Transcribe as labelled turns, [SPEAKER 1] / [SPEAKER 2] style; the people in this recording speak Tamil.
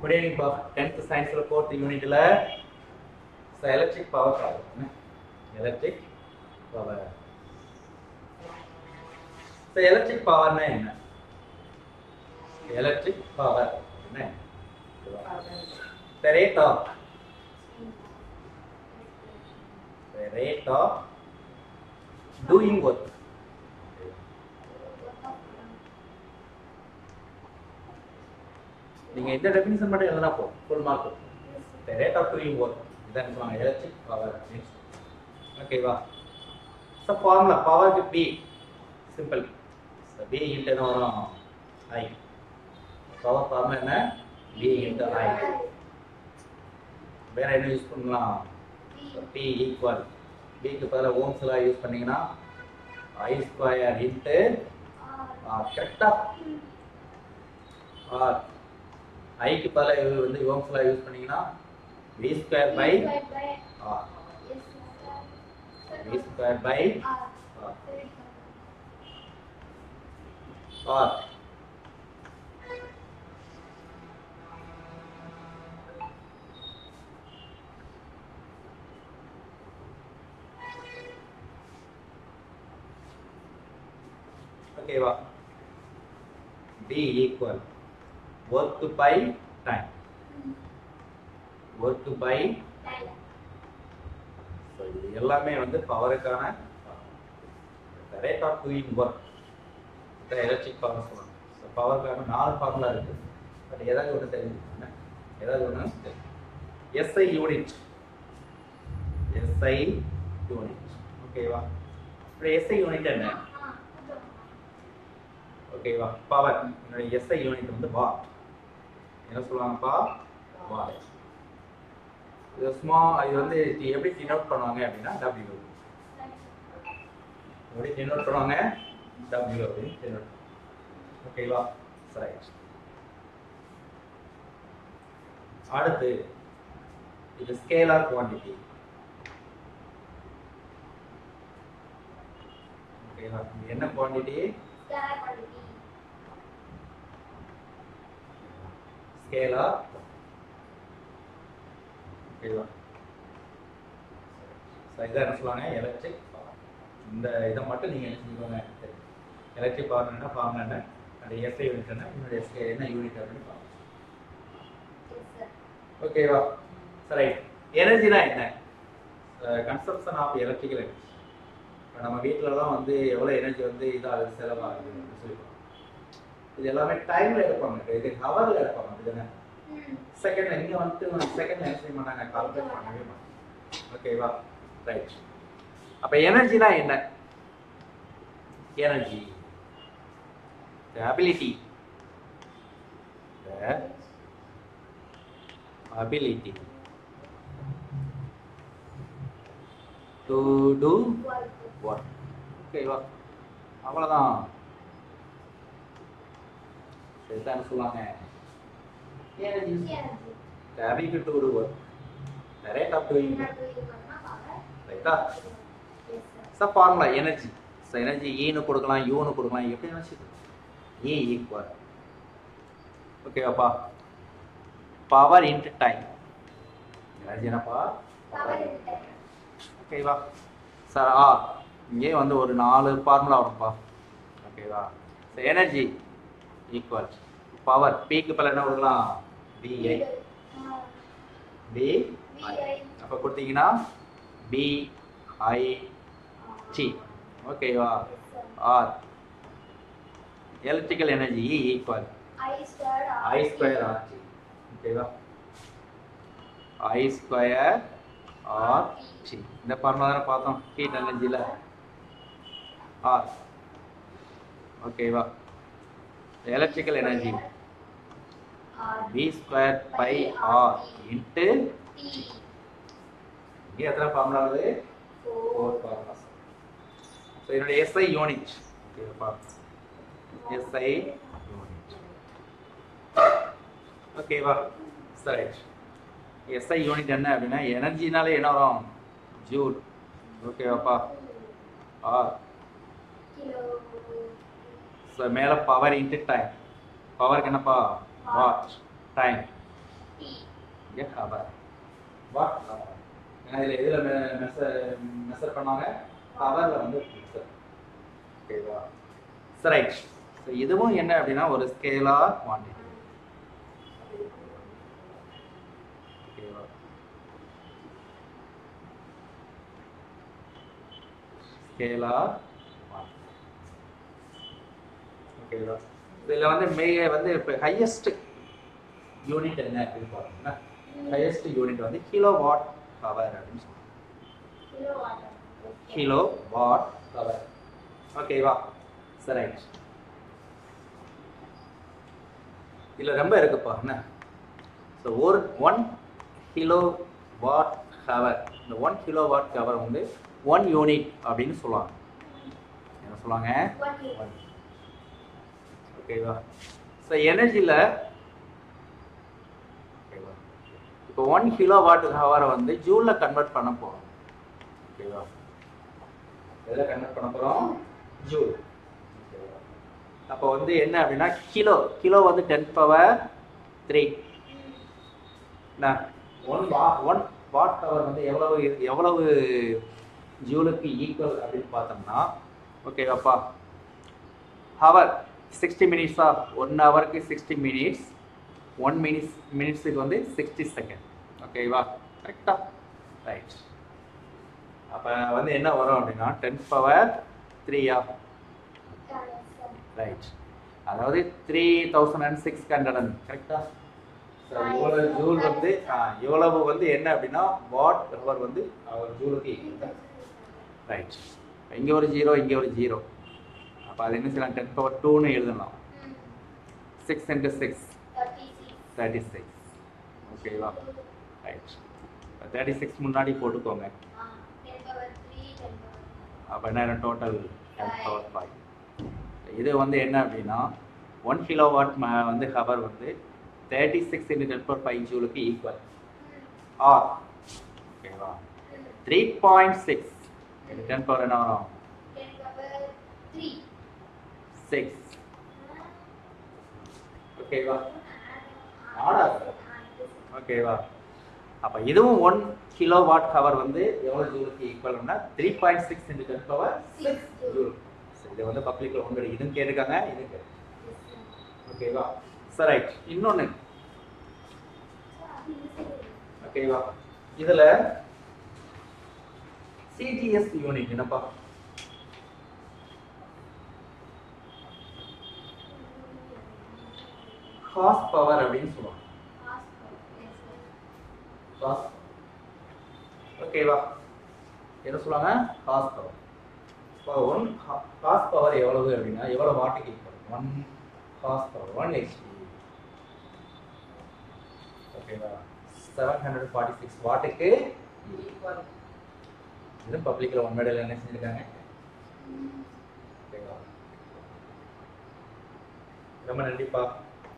[SPEAKER 1] குட் ஈவினிங் பா டென்த் சயின்ஸில் ஃபோர்த் யூனிட்டில் electric power problem electric power so electric பவர்னா என்ன? எலக்ட்ரிக் பவர் என்ன? The rate of the rate of doing work நீங்க இந்த டெஃபினிஷன் மட்டும் எழுதினா போதும். Full mark the rate of doing work இதான் சொல்லுவாங்க எலக்ட்ரிக் பவர் ஓகேவா so formula பவருக்கு P simple so P into வரும் ஐ பவர் ஃபார்ம் என்ன? பி இன்ட்டு ஐ வேற என்ன யூஸ் பண்ணலாம்? பி ஈக்குவல் பிக்கு பதிலாக ஓம்ஸ்லாம் யூஸ் பண்ணீங்கன்னா ஐ ஸ்கொயர் இன்ட்டு கரெக்டாக ஐக்கு பதிலாக இது வந்து ஓம்ஸ்லாம் யூஸ் பண்ணீங்கன்னா V square by R V square by R ஓகேவா T equal work by time work by so இது எல்லாமே வந்து பவருக்கான rate of doing work electric power சொல்லுவாங்க. ஸோ பவருக்கான நாலு ஃபார்முலா இருக்கு. பட் ஏதாவது ஒன்று தெரிஞ்சுக்கோங்க. ஏதாவது ஒன்று எஸ்ஐ யூனிட் எஸ்ஐ யூனிட் ஓகேவா இப்போ எஸ்ஐ யூனிட் என்ன? ஓகேவா பவர் என்னுடைய எஸ்ஐ யூனிட் வந்து வாட் என்ன சொல்லுவாங்கப்பா? வாட் இது சும்மா இது வந்து எப்படி டினோட் பண்ணுவாங்க அப்படின்னா டபிள்யூ எப்படி டினோட் பண்ணுவாங்க? டபிள்யூ அப்படின்னு டினோட் ஓகேவா சரி. அடுத்து இது ஸ்கேலார் குவான்டிட்டி ஓகேவா என்ன குவான்டிட்டி ஸ்கேலார் ஓகேவா ஸோ என்ன சொல்லுவாங்க? எலக்ட்ரிக் இந்த இதை மட்டும் நீங்கள் என்ன செஞ்சுக்கோங்க. எலக்ட்ரிக் பவர் என்ன? ஃபார்ம் என்ன? அந்த எஸ்ஐ யூனிட் என்ன? என்னுடைய என்ன யூனிட் அப்படின்னு பார்க்கணும் ஓகேவா சரி எனர்ஜினா என்ன? கன்சப்ஷன் ஆஃப் எலக்ட்ரிக்கல் எனர்ஜி இப்போ நம்ம வீட்டிலலாம் வந்து எவ்வளோ எனர்ஜி வந்து இதாகுது? செலவாகுது அப்படின்னு சொல்லி இது எல்லாமே டைம்ல எடுப்பாங்க. இது ஹவர்ல எடுப்பாங்க. அப்படிதானே செகண்ட்ல இங்க வந்துட்டு செகண்ட்ல என்ன செய்ய மாட்டாங்க. கால்குலேட் பண்ணவே மாட்டாங்க. ஓகேவா ரைட் அப்ப எனர்ஜினா என்ன? Energy the ability. The ability. To do what? அவ்வளவுதான். இதுதான் சொல்லுவாங்க. Energy the ability to do work the rate of doing work ரைட்டா? So formula energy so energy ஈனு கொடுக்கலாம் யூனு கொடுக்கலாம் எப்படி எனர்ஜி ஏ ஈக்குவல் ஓகேவாப்பா பவர் இன்ட்டு டைம் எனர்ஜி என்னப்பா? ஓகேவா சார் ஆ. இங்கே வந்து ஒரு நாலு ஃபார்முலா வரும்ப்பா. ஓகேவா ஸோ எனர்ஜி ஈக்குவல் பவர் பிக்கு பல என்ன கொடுக்கலாம்? பிஐ பி அப்போ கொடுத்தீங்கன்னா பிஐடி ஓகேவா or electrical energy equal I square RT ஓகேவா ஐ ஸ்கொயர் ஆர் டி இந்த ஃபார்முலா தானே பார்த்தோம். ஹீட் எனர்ஜியில் ஆர் ஓகேவா electrical energy P square by R into இங்கே எத்தனை ஃபார்முலா வருது? ஃபோர் ஃபார்முலாஸ் ஸோ என்னுடைய எஸ்ஐ யூனிட் ஓகேப்பா எஸ்ஐ யூனிட் ஓகேவா சரி எஸ்ஐ யூனிட் என்ன அப்படின்னா எனர்ஜினாலே என்ன வரும்? ஜூல் ஓகேவாப்பா ஆர் ஸோ மேலே பவர் இன்ட்டு டைம் பவருக்கு என்னப்பா? வாட் டைம் இங்கே ஹவர் வாட் ஹவர் ஏன்னா இதில் எதில் மெஷர் மெசர் பண்ணாங்க? ஹவரில் வந்து ஓகேவா சரி ரைட் ஸோ இதுவும் என்ன அப்படின்னா ஒரு ஸ்கேலார் குவான்டிட்டி ஸ்கேலார் ஓகேவா இதில் வந்து மே வந்து இப்போ ஹையஸ்ட் யூனிட் என்ன அப்படின்னு பார்த்தோம்னா ஹையஸ்ட் யூனிட் வந்து கிலோ வாட் பவர் அப்படின்னு சொல்லுவாங்க கிலோ வாட் பவர் ஓகேவா சரி இதில் ரொம்ப இருக்குப்பா என்ன? ஸோ ஒரு ஒன் கிலோ வாட் ஹவர் இந்த ஒன் கிலோ வாட் ஹவர் வந்து ஒன் யூனிட் அப்படின்னு சொல்லுவாங்க. என்ன சொல்லுவாங்க? ஒன் ஓகேவா? ஸோ எனர்ஜியில் ஓகேவா? இப்போ ஒன் கிலோ வாட் ஹவரை வந்து ஜூலில் கன்வெர்ட் பண்ண போகிறோம் ஓகேவா? எதில் கன்வெர்ட் பண்ண போகிறோம் ஜூல் அப்போ வந்து என்ன அப்படின்னா கிலோ கிலோ வந்து டென் பவர் த்ரீ ஒன் வா ஒன் வாட் ஹவர் வந்து எவ்வளவு எவ்வளவு ஜூலுக்கு ஈக்குவல் அப்படின்னு பார்த்தோம்னா ஓகேவாப்பா? ஹவர் சிக்ஸ்டி மினிட்ஸாக ஒன் ஹவருக்கு சிக்ஸ்டி மினிட்ஸ் ஒன் மினிட்ஸ் மினிட்ஸுக்கு வந்து சிக்ஸ்டி செகண்ட் ஓகேவா கரெக்டா ரைட் அப்போ வந்து என்ன வரும் அப்படின்னா டென் பவர் த்ரீயா ரைட் அதாவது three thousand and six hundred and கரெக்டா இவ்வளவு ஜூல் வந்து இவ்வளவு வந்து என்ன அப்படின்னா வாட் ஹவர் வந்து அவர் ஜூலுக்கு ரைட் இங்கே ஒரு ஜீரோ இங்கே ஒரு ஜீரோ அப்போ அது என்ன செய்யலாம்? டென் பவர் டூன்னு எழுதலாம். Six into six thirty six ஓகேவா ரைட் தேர்ட்டி சிக்ஸ் முன்னாடி போட்டுக்கோங்க. அப்போ என்ன டோட்டல் டென் பவர் ஃபைவ் இது வந்து என்ன அப்படின்னா ஒன் கிலோ வாட் வந்து ஹவர் வந்து thirty six into ten power five ஜூலுக்கு equal R ஓகேவா three point six ten power என்ன வரும்? சிக்ஸ் ஓகேவா ஆடா ஓகேவா அப்போ இதுவும் ஒன் கிலோ வாட் ஹவர் வந்து எவ்வளோ ஜூலுக்கு ஈக்குவல்னா three point six into ten power six joule இது வந்து பப்ளிக்கில் ஒன்று இதுவும் கேட்டிருக்காங்க இது கேட்டு ஓகேவா சார் ரைட் இன்னொன்று ஓகேவா இதில் சிடிஎஸ் யூனிட் என்னப்பா? ஹார்ஸ் பவர் அப்படின்னு சொல்லுவாங்க. ஹார்ஸ் ஓகேவா என்ன சொல்லுவாங்க? ஹார்ஸ் பவர் இப்போ ஒன் ஹார்ஸ் பவர் எவ்வளவு அப்படின்னா எவ்வளோ வாட்டுக்கு equal one horse power one HP ஓகேவா செவன் ஹண்ட்ரட் ஃபார்ட்டி சிக்ஸ் வாட்டுக்கு இதுவும் பப்ளிக்கில் ஒன் மெடல் என்ன செஞ்சுருக்காங்க? ஓகேவா ரொம்ப நன்றிப்பா.